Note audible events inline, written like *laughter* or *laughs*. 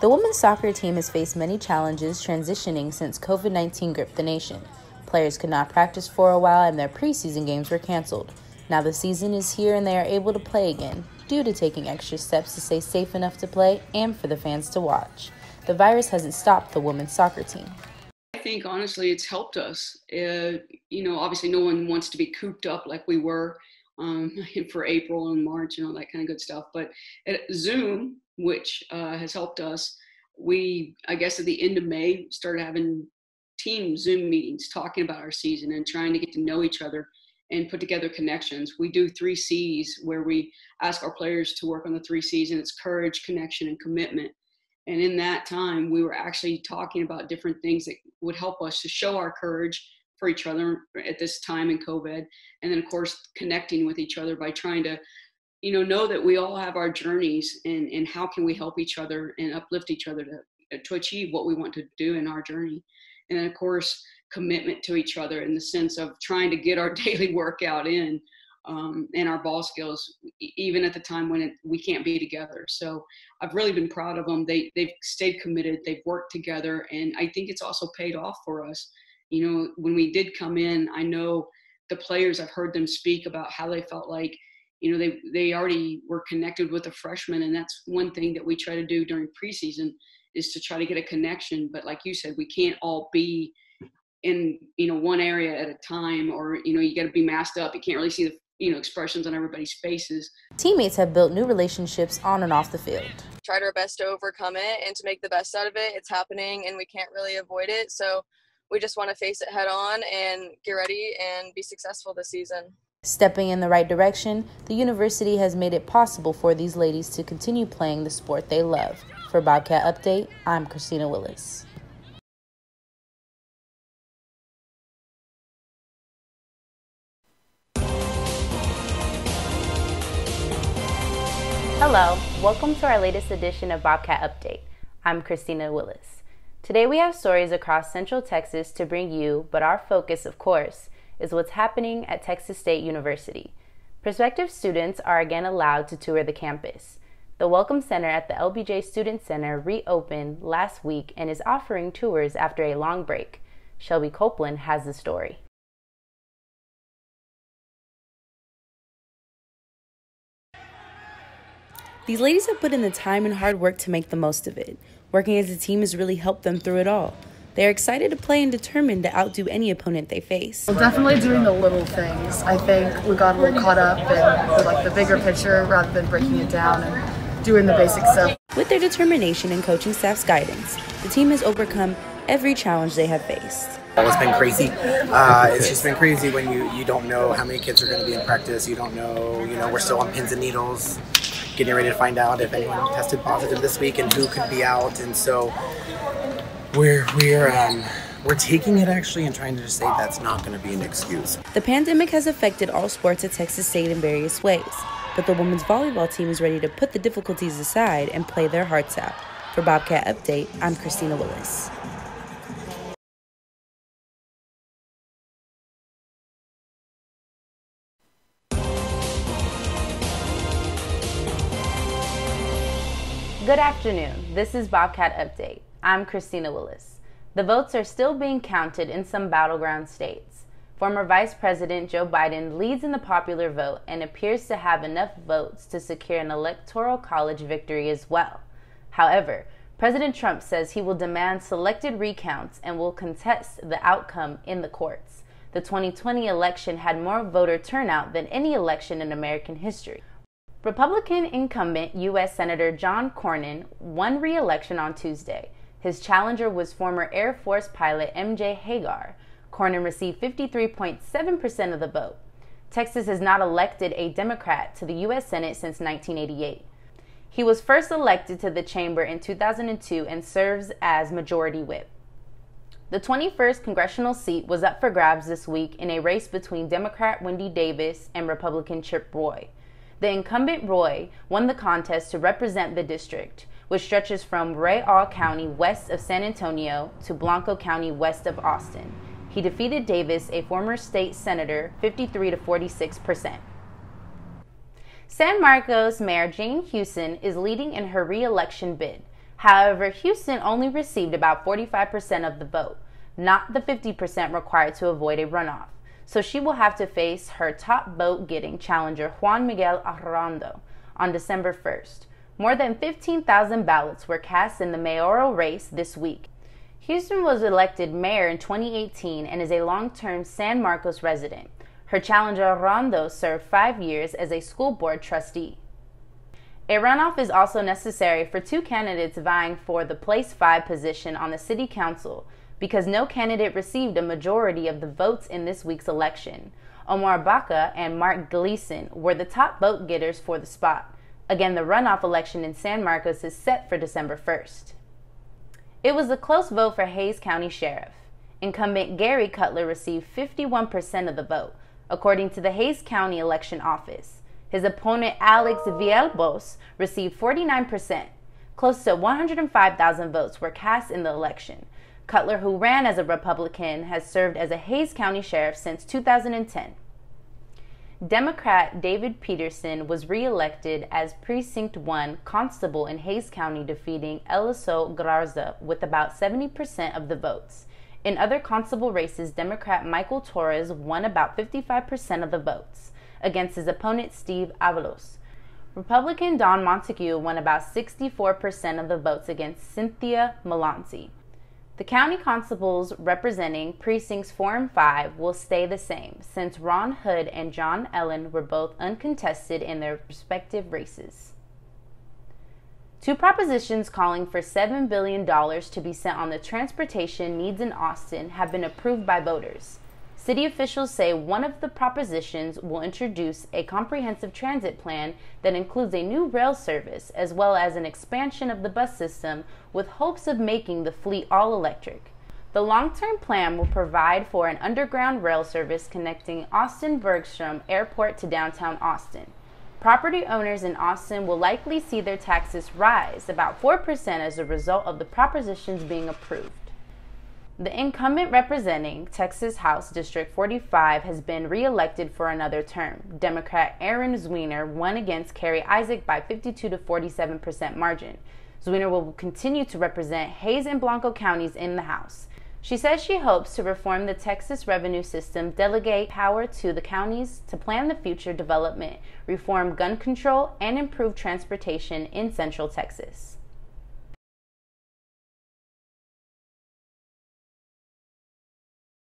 The women's soccer team has faced many challenges transitioning since COVID 19 gripped the nation. Players could not practice for a while and their preseason games were canceled. Now the season is here and they are able to play again, due to taking extra steps to stay safe enough to play and for the fans to watch. The virus hasn't stopped the women's soccer team. I think honestly it's helped us. Uh, you know, obviously no one wants to be cooped up like we were um, *laughs* for April and March and all that kind of good stuff. But at Zoom, which uh, has helped us. We, I guess, at the end of May, started having team Zoom meetings talking about our season and trying to get to know each other and put together connections. We do three C's where we ask our players to work on the three C's, and it's courage, connection, and commitment. And in that time, we were actually talking about different things that would help us to show our courage for each other at this time in COVID. And then, of course, connecting with each other by trying to you know know that we all have our journeys and and how can we help each other and uplift each other to to achieve what we want to do in our journey. And then of course commitment to each other in the sense of trying to get our *laughs* daily workout in um, and our ball skills even at the time when it, we can't be together. So i've really been proud of them they, they've stayed committed. They've worked together and i think it's also paid off for us. You know when we did come in i know the players i've heard them speak about how they felt like you know they they already were connected with the freshmen and that's one thing that we try to do during preseason is to try to get a connection. But like you said we can't all be in you know one area at a time or you know you got to be masked up. You can't really see the you know expressions on everybody's faces. Teammates have built new relationships on and off the field. Tried our best to overcome it and to make the best out of it. It's happening and we can't really avoid it. So we just want to face it head on and get ready and be successful this season Stepping in the right direction, the university has made it possible for these ladies to continue playing the sport they love. For Bobcat Update, I'm Christina Willis. Hello, welcome to our latest edition of Bobcat Update. I'm Christina Willis. Today we have stories across Central Texas to bring you, but our focus, of course, is what's happening at Texas State University. Prospective students are again allowed to tour the campus. The Welcome Center at the LBJ Student Center reopened last week and is offering tours after a long break. Shelby Copeland has the story. These ladies have put in the time and hard work to make the most of it. Working as a team has really helped them through it all. They're excited to play and determined to outdo any opponent they face. Well, definitely doing the little things. I think we got a little caught up in like the bigger picture rather than breaking it down and doing the basic stuff. With their determination and coaching staff's guidance, the team has overcome every challenge they have faced. It's been crazy. Uh, it's just been crazy when you, you don't know how many kids are going to be in practice. You don't know, you know, we're still on pins and needles, getting ready to find out if anyone tested positive this week and who could be out. And so we're we're um, we're taking it actually and trying to just say that's not going to be an excuse. The pandemic has affected all sports at Texas State in various ways, but the women's volleyball team is ready to put the difficulties aside and play their hearts out. For Bobcat Update, I'm Christina Willis. Good afternoon. This is Bobcat Update. I'm Christina Willis. The votes are still being counted in some battleground states. Former Vice President Joe Biden leads in the popular vote and appears to have enough votes to secure an electoral college victory as well. However, President Trump says he will demand selected recounts and will contest the outcome in the courts. The 2020 election had more voter turnout than any election in American history. Republican incumbent U.S. Senator John Cornyn won re election on Tuesday. His challenger was former Air Force pilot MJ Hegar. Cornyn received 53.7% of the vote. Texas has not elected a Democrat to the U.S. Senate since 1988. He was first elected to the chamber in 2002 and serves as Majority Whip. The 21st congressional seat was up for grabs this week in a race between Democrat Wendy Davis and Republican Chip Roy. The incumbent Roy won the contest to represent the district which stretches from Real County west of San Antonio to Blanco County west of Austin. He defeated Davis, a former state senator, 53 to 46 percent. San Marcos Mayor Jane Hughson is leading in her reelection bid. However, Hughson only received about 45% of the vote, not the 50% required to avoid a runoff. So she will have to face her top vote getting challenger Juan Miguel Arredondo on December 1st. More than 15,000 ballots were cast in the mayoral race this week. Hughson was elected mayor in 2018 and is a long term San Marcos resident. Her challenger Rondo served five years as a school board trustee. A runoff is also necessary for two candidates vying for the place five position on the city council because no candidate received a majority of the votes in this week's election. Omar Baca and Mark Gleason were the top vote getters for the spot. Again, the runoff election in San Marcos is set for December 1st. It was a close vote for Hays County Sheriff. Incumbent Gary Cutler received 51% of the vote, according to the Hays County Election Office. His opponent, Alex Villalobos, received 49%. Close to 105,000 votes were cast in the election. Cutler, who ran as a Republican, has served as a Hays County sheriff since 2010. Democrat David Peterson was reelected as Precinct 1 constable in Hays County, defeating Eliso Garza with about 70% of the votes. In other constable races, Democrat Michael Torres won about 55% of the votes against his opponent Steve Avalos. Republican Don Montague won about 64% of the votes against Cynthia Melanci. The county constables representing precincts 4 and 5 will stay the same since Ron Hood and John Ellen were both uncontested in their respective races. Two propositions calling for $7 billion to be sent on the transportation needs in Austin have been approved by voters. City officials say one of the propositions will introduce a comprehensive transit plan that includes a new rail service as well as an expansion of the bus system with hopes of making the fleet all electric. The long term plan will provide for an underground rail service connecting Austin Bergstrom Airport to downtown Austin. Property owners in Austin will likely see their taxes rise about 4% as a result of the propositions being approved. The incumbent representing Texas House District 45 has been reelected for another term. Democrat Erin Zwiener won against Carrie Isaac by 52 to 47% margin. Zwiener will continue to represent Hays and Blanco counties in the House. She says she hopes to reform the Texas revenue system, delegate power to the counties to plan the future development, reform gun control, and improve transportation in Central Texas.